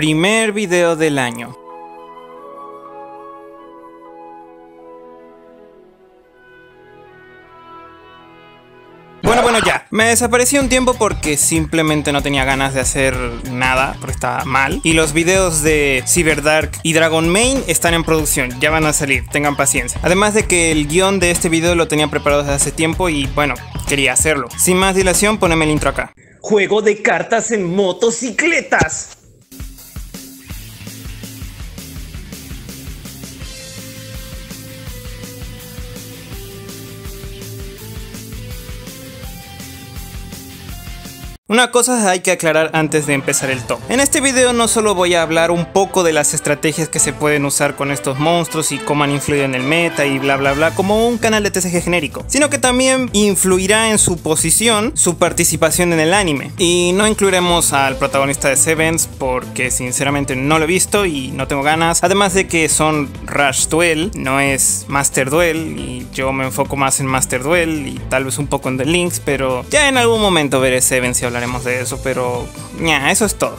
primer video del año. Bueno, bueno, ya. Me desaparecí un tiempo porque simplemente no tenía ganas de hacer nada, porque estaba mal. Y los videos de Cyberdark y Dragon Main están en producción, ya van a salir, tengan paciencia. Además de que el guion de este video lo tenía preparado desde hace tiempo y bueno, quería hacerlo. Sin más dilación, poneme el intro acá. Juego de cartas en motocicletas. Una cosa hay que aclarar antes de empezar el top. En este video no solo voy a hablar un poco de las estrategias que se pueden usar con estos monstruos y cómo han influido en el meta y bla bla bla como un canal de TCG genérico, sino que también influirá en su posición su participación en el anime. Y no incluiremos al protagonista de Sevens porque sinceramente no lo he visto y no tengo ganas, además de que son Rush Duel, no es Master Duel y yo me enfoco más en Master Duel y tal vez un poco en The Links, pero ya en algún momento veré Sevens y hablaré de eso, pero ya, eso es todo.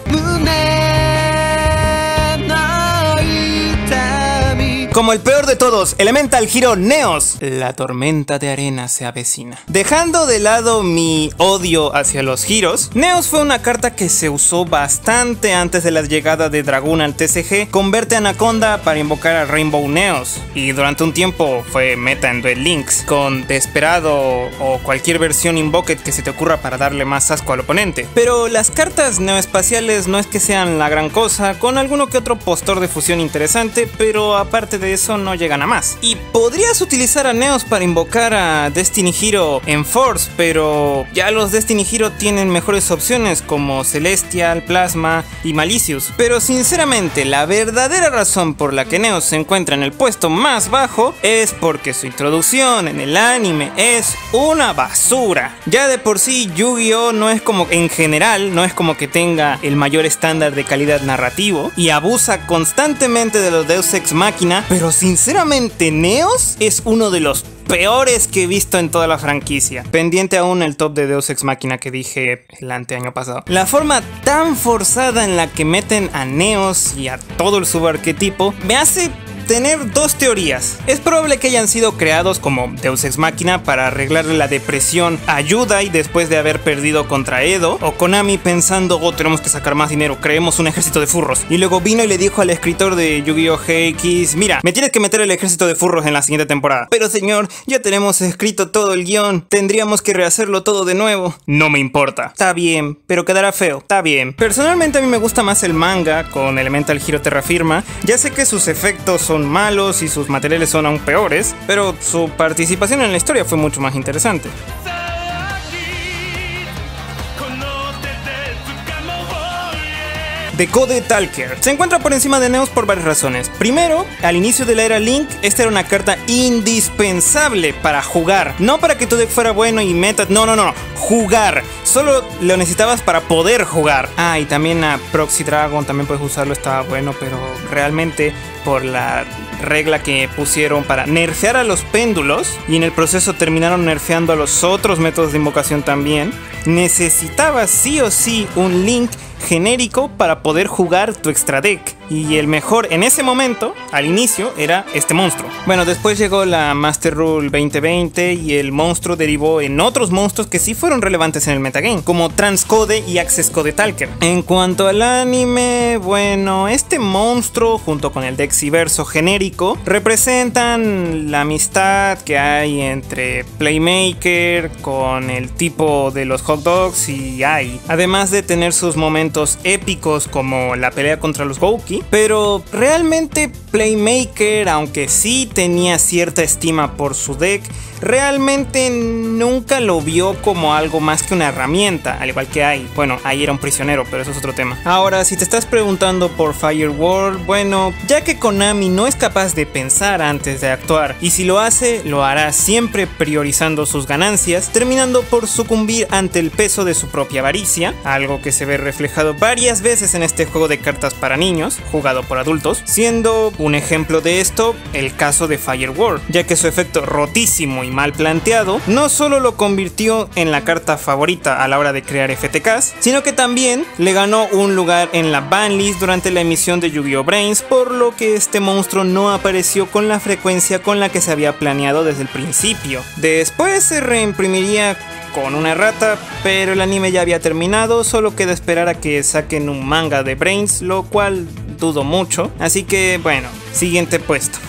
Como el peor de todos, Elemental Hero Neos. La tormenta de arena se avecina. Dejando de lado mi odio hacia los giros, Neos fue una carta que se usó bastante antes de la llegada de Dragoon al TCG Converte Anaconda para invocar a Rainbow Neos. Y durante un tiempo fue meta en Duel Links, con Desperado o cualquier versión Invoket que se te ocurra para darle más asco al oponente. Pero las cartas neoespaciales no es que sean la gran cosa, con alguno que otro postor de fusión interesante, pero aparte de eso no llegan a más. Y podrías utilizar a Neos para invocar a Destiny Hero en Force, pero ya los Destiny Hero tienen mejores opciones como Celestial, Plasma y Malicious. Pero sinceramente, la verdadera razón por la que Neos se encuentra en el puesto más bajo es porque su introducción en el anime es una basura. Ya de por sí Yu-Gi-Oh no es como en general, no es como que tenga el mayor estándar de calidad narrativo y abusa constantemente de los Deus Ex Machina, pero sinceramente Neos es uno de los peores que he visto en toda la franquicia. Pendiente aún el top de Deus Ex Machina que dije el anteaño pasado. La forma tan forzada en la que meten a Neos y a todo el subarquetipo me hace tener dos teorías. Es probable que hayan sido creados como Deus Ex Máquina para arreglarle la depresión a Yudai después de haber perdido contra Edo, o Konami pensando, oh, tenemos que sacar más dinero, creemos un ejército de furros. Y luego vino y le dijo al escritor de Yu-Gi-Oh! GX, mira, me tienes que meter el ejército de furros en la siguiente temporada. Pero señor, ya tenemos escrito todo el guion, tendríamos que rehacerlo todo de nuevo. No me importa. Está bien, pero quedará feo. Está bien. Personalmente a mí me gusta más el manga con Elemental Hero Terra Firma. Ya sé que sus efectos son malos y sus materiales son aún peores, pero su participación en la historia fue mucho más interesante. Decode Talker. Se encuentra por encima de Neos por varias razones. Primero, al inicio de la era Link, esta era una carta indispensable para jugar. No para que tu deck fuera bueno y meta. No, no, no. Jugar. Solo lo necesitabas para poder jugar. Ah, y también a Proxy Dragon también puedes usarlo, estaba bueno, pero realmente por la regla que pusieron para nerfear a los péndulos y en el proceso terminaron nerfeando a los otros métodos de invocación también, necesitabas sí o sí un link genérico para poder jugar tu extra deck. Y el mejor en ese momento, al inicio, era este monstruo. Bueno, después llegó la Master Rule 2020 y el monstruo derivó en otros monstruos que sí fueron relevantes en el metagame, como Transcode y Access Code Talker. En cuanto al anime, bueno, este monstruo junto con el Dexiverso genérico representan la amistad que hay entre Playmaker con el tipo de los hot dogs y Ai, además de tener sus momentos épicos como la pelea contra los Gouki pero realmente Playmaker, aunque sí tenía cierta estima por su deck, realmente nunca lo vio como algo más que una herramienta, al igual que Ai. Bueno, Ai era un prisionero, pero eso es otro tema. Ahora, si te estás preguntando por Firewall, bueno, ya que Konami no es capaz de pensar antes de actuar, y si lo hace, lo hará siempre priorizando sus ganancias, terminando por sucumbir ante el peso de su propia avaricia, algo que se ve reflejado varias veces en este juego de cartas para niños, jugado por adultos, siendo Un ejemplo de esto, el caso de Firewall, ya que su efecto rotísimo y mal planteado no solo lo convirtió en la carta favorita a la hora de crear FTKs, sino que también le ganó un lugar en la banlist durante la emisión de Yu-Gi-Oh! Brains, por lo que este monstruo no apareció con la frecuencia con la que se había planeado desde el principio. Después se reimprimiría con una errata, pero el anime ya había terminado, solo queda esperar a que saquen un manga de Brains, lo cual dudo mucho. Así que bueno, siguiente puesto.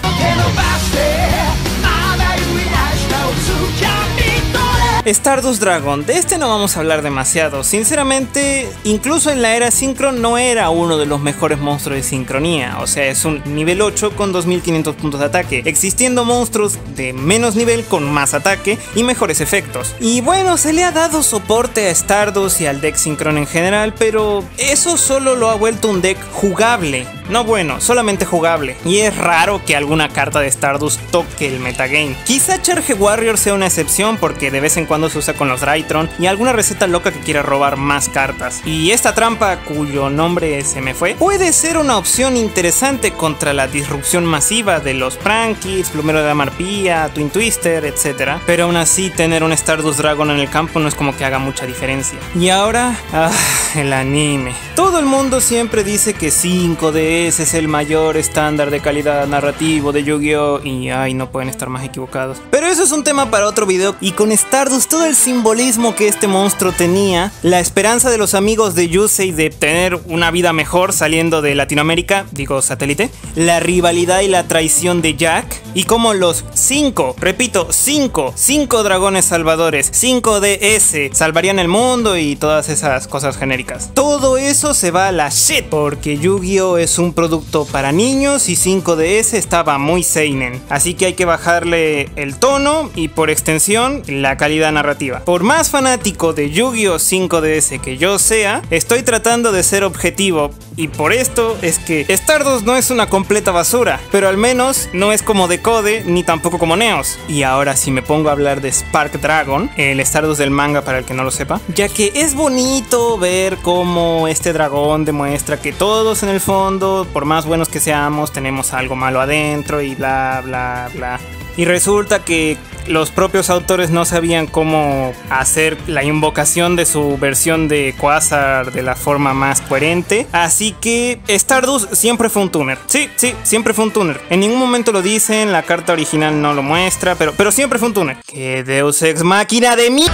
Stardust Dragon, de este no vamos a hablar demasiado, sinceramente, incluso en la era Synchro no era uno de los mejores monstruos de sincronía, o sea, es un nivel 8 con 2500 puntos de ataque, existiendo monstruos de menos nivel con más ataque y mejores efectos. Y bueno, se le ha dado soporte a Stardust y al deck Synchron en general, pero eso solo lo ha vuelto un deck jugable, no bueno, solamente jugable. Y es raro que alguna carta de Stardust toque el metagame. Quizá Charge Warrior sea una excepción porque de vez en cuando se usa con los Drytron y alguna receta loca que quiera robar más cartas. Y esta trampa, cuyo nombre se me fue, puede ser una opción interesante contra la disrupción masiva de los Prankies, Plumero de la Marpía, Twin Twister, etc. Pero aún así, tener un Stardust Dragon en el campo no es como que haga mucha diferencia. Y ahora, ah, el anime. Todo el mundo siempre dice que 5 de ese es el mayor estándar de calidad narrativo de Yu-Gi-Oh! Y ay, no pueden estar más equivocados. Pero eso es un tema para otro video. Y con Stardust, todo el simbolismo que este monstruo tenía, la esperanza de los amigos de Yusei de tener una vida mejor saliendo de Latinoamérica, digo satélite, la rivalidad y la traición de Jack, y como los 5, repito, 5, 5 dragones salvadores, 5 DS, salvarían el mundo y todas esas cosas genéricas. Todo eso se va a la shit, porque Yu-Gi-Oh! es un producto para niños y 5DS estaba muy seinen. Así que hay que bajarle el tono y por extensión la calidad narrativa. Por más fanático de Yu-Gi-Oh 5DS que yo sea, estoy tratando de ser objetivo y por esto es que Stardust no es una completa basura, pero al menos no es como Decode ni tampoco como Neos. Y ahora si me pongo a hablar de Spark Dragon, el Stardust del manga para el que no lo sepa, ya que es bonito ver cómo este dragón demuestra que todos en el fondo, por más buenos que seamos, tenemos algo malo adentro y bla bla bla. Y resulta que los propios autores no sabían cómo hacer la invocación de su versión de Quasar de la forma más coherente. Así que Stardust siempre fue un tuner. Sí, sí, siempre fue un tuner. En ningún momento lo dicen, la carta original no lo muestra, pero, pero siempre fue un tuner. ¡Qué Deus Ex Máquina de mí!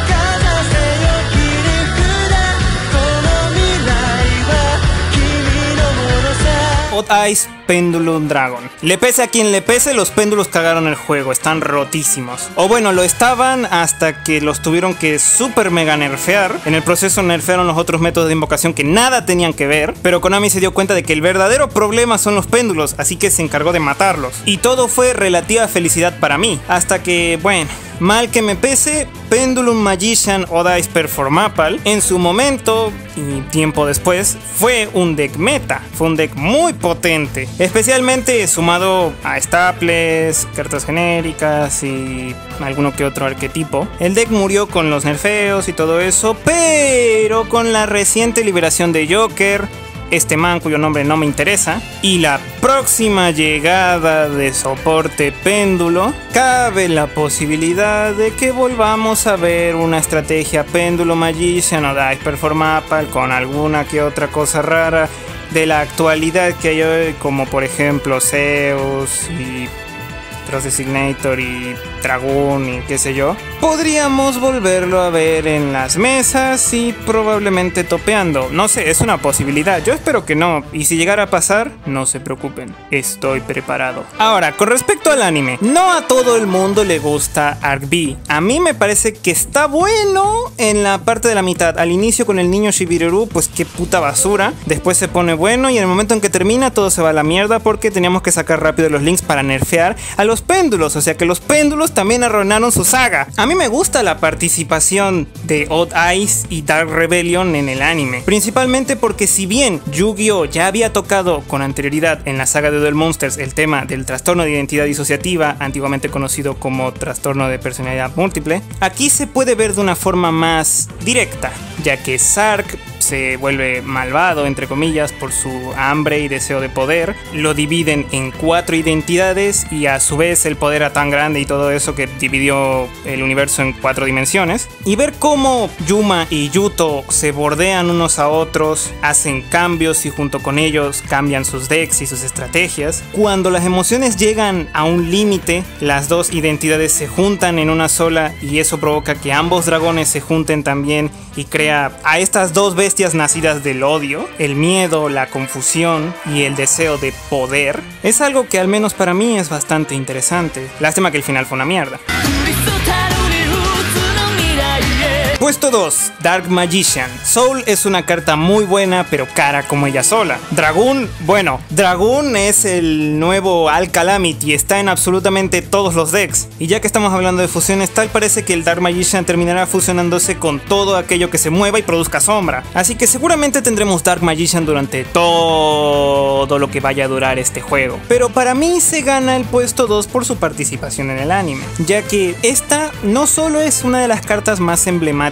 Hot Ice Pendulum Dragon. Le pese a quien le pese, los péndulos cagaron el juego, están rotísimos. O bueno, lo estaban hasta que los tuvieron que super mega nerfear. En el proceso nerfearon los otros métodos de invocación que nada tenían que ver, pero Konami se dio cuenta de que el verdadero problema son los péndulos, así que se encargó de matarlos. Y todo fue relativa felicidad para mí, hasta que, bueno, Mal que me pese, Pendulum Magician Dice Performapal en su momento y tiempo después fue un deck meta, fue un deck muy potente, especialmente sumado a staples, cartas genéricas y alguno que otro arquetipo. El deck murió con los nerfeos y todo eso, pero con la reciente liberación de Joker, este man cuyo nombre no me interesa, y la próxima llegada de soporte péndulo, cabe la posibilidad de que volvamos a ver una estrategia péndulo Magician o Dice Performapal con alguna que otra cosa rara de la actualidad que hay hoy, como por ejemplo Zeus y Cross Designator y Dragoon y qué sé yo, podríamos volverlo a ver en las mesas y probablemente topeando. No sé, es una posibilidad. Yo espero que no. Y si llegara a pasar, no se preocupen. Estoy preparado. Ahora, con respecto al anime, no a todo el mundo le gusta Arc B. A mí me parece que está bueno en la parte de la mitad. Al inicio con el niño Shibiru, pues qué puta basura. Después se pone bueno y en el momento en que termina todo se va a la mierda porque teníamos que sacar rápido los links para nerfear a los péndulos. O sea que los péndulos también arruinaron su saga. A mí me gusta la participación de Odd Eyes y Dark Rebellion en el anime. Principalmente porque si bien Yu-Gi-Oh ya había tocado con anterioridad en la saga de Duel Monsters el tema del trastorno de identidad disociativa, antiguamente conocido como trastorno de personalidad múltiple, aquí se puede ver de una forma más directa, ya que Sark se vuelve malvado, entre comillas, por su hambre y deseo de poder. Lo dividen en cuatro identidades y a su vez el poder era tan grande y todo eso que dividió el universo en cuatro dimensiones. Y ver cómo Yuma y Yuto se bordean unos a otros, hacen cambios y junto con ellos cambian sus decks y sus estrategias. Cuando las emociones llegan a un límite, las dos identidades se juntan en una sola y eso provoca que ambos dragones se junten también y crea a estas dos bestias nacidas del odio, el miedo, la confusión y el deseo de poder. Es algo que al menos para mí es bastante interesante. Lástima que el final fue una mierda. Puesto 2, Dark Magician. Soul es una carta muy buena, pero cara como ella sola. Dragoon, bueno, Dragoon es el nuevo Al Calamity, está en absolutamente todos los decks. Y ya que estamos hablando de fusiones, tal parece que el Dark Magician terminará fusionándose con todo aquello que se mueva y produzca sombra. Así que seguramente tendremos Dark Magician durante todo lo que vaya a durar este juego. Pero para mí se gana el puesto 2 por su participación en el anime, ya que esta no solo es una de las cartas más emblemáticas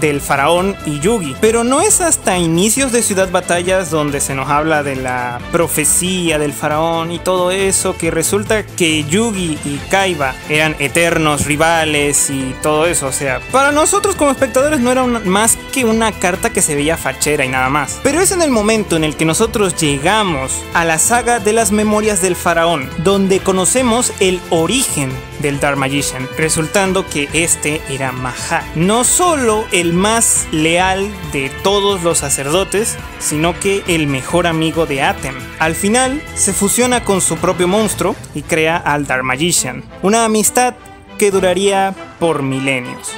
del faraón y Yugi. Pero no es hasta inicios de Ciudad Batallas donde se nos habla de la profecía del faraón y todo eso que resulta que Yugi y Kaiba eran eternos rivales y todo eso. O sea, para nosotros como espectadores no era más que una carta que se veía fachera y nada más. Pero es en el momento en el que nosotros llegamos a la saga de las memorias del faraón, donde conocemos el origen del Dark Magician, resultando que este era Maha. No solo el más leal de todos los sacerdotes, sino que el mejor amigo de Atem. Al final, se fusiona con su propio monstruo y crea al Dark Magician, una amistad que duraría por milenios.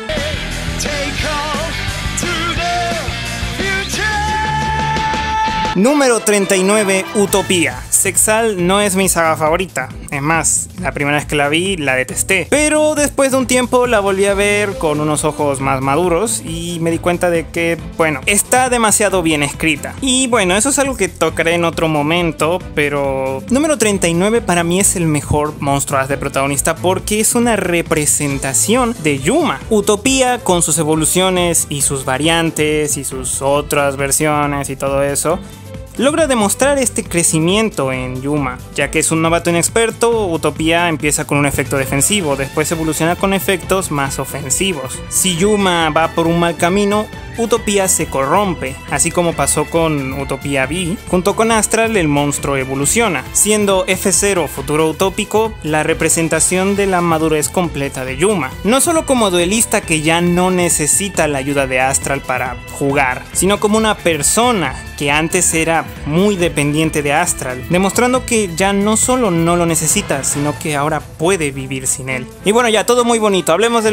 Número 39, Utopía. Sexal no es mi saga favorita. Es más, la primera vez que la vi la detesté. Pero después de un tiempo la volví a ver con unos ojos más maduros y me di cuenta de que, bueno, está demasiado bien escrita. Y bueno, eso es algo que tocaré en otro momento, pero número 39 para mí es el mejor monstruo de protagonista porque es una representación de Yuma. Utopía con sus evoluciones y sus variantes y sus otras versiones y todo eso logra demostrar este crecimiento en Yuma. Ya que es un novato inexperto, Utopía empieza con un efecto defensivo, después evoluciona con efectos más ofensivos. Si Yuma va por un mal camino, Utopía se corrompe, así como pasó con Utopía B. Junto con Astral, el monstruo evoluciona, siendo F0 futuro utópico la representación de la madurez completa de Yuma. No solo como duelista que ya no necesita la ayuda de Astral para jugar, sino como una persona que antes era muy dependiente de Astral, demostrando que ya no solo no lo necesita, sino que ahora puede vivir sin él. Y bueno, ya todo muy bonito, hablemos de,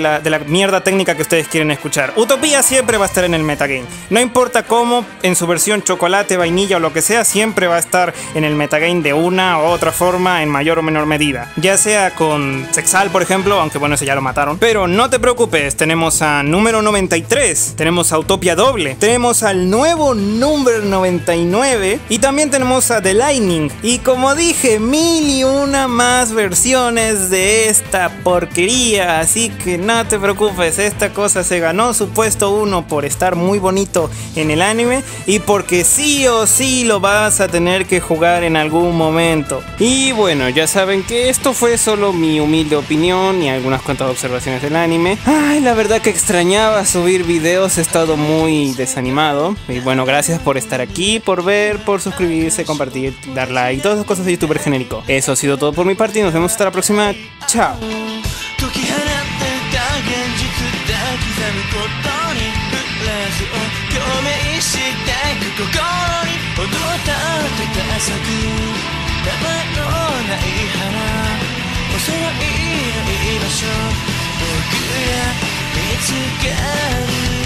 la, mierda técnica que ustedes quieren escuchar. Utopía siempre va a estar en el metagame. No importa cómo, en su versión chocolate, vainilla o lo que sea, siempre va a estar en el metagame de una u otra forma, en mayor o menor medida. Ya sea con Sexal, por ejemplo, aunque bueno, ese ya lo mataron. Pero no te preocupes, tenemos a número 93, tenemos a Utopia doble, tenemos al nuevo número 99 y también tenemos a The Lightning. Y como dije, mil y una más versiones de esta porquería. Así que no te preocupes, esta cosa se ganó su puesto 1 por estar muy bonito en el anime y porque sí o sí lo vas a tener que jugar en algún momento. Y bueno, ya saben que esto fue solo mi humilde opinión y algunas cuantas observaciones del anime. Ay, la verdad que extrañaba subir videos, he estado muy desanimado. Y bueno, gracias por estar aquí, por ver, por suscribirse, compartir, dar like, todas esas cosas de youtuber genérico. Eso ha sido todo por mi parte y nos vemos hasta la próxima. Chao. 心に踊った手が咲く名前のない花。細いの居場所。僕が見つける。